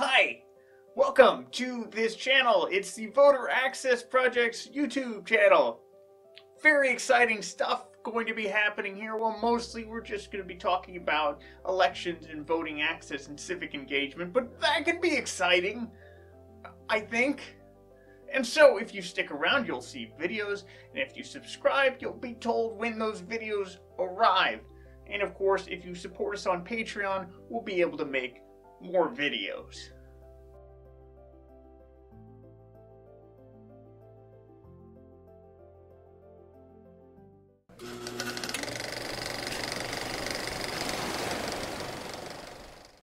Hi, welcome to this channel. It's the Voter Access Project's YouTube channel. Very exciting stuff going to be happening here. Well, mostly we're just going to be talking about elections and voting access and civic engagement, but that can be exciting, I think. And so, if you stick around, you'll see videos, and if you subscribe, you'll be told when those videos arrive. And of course, if you support us on Patreon, we'll be able to make more videos.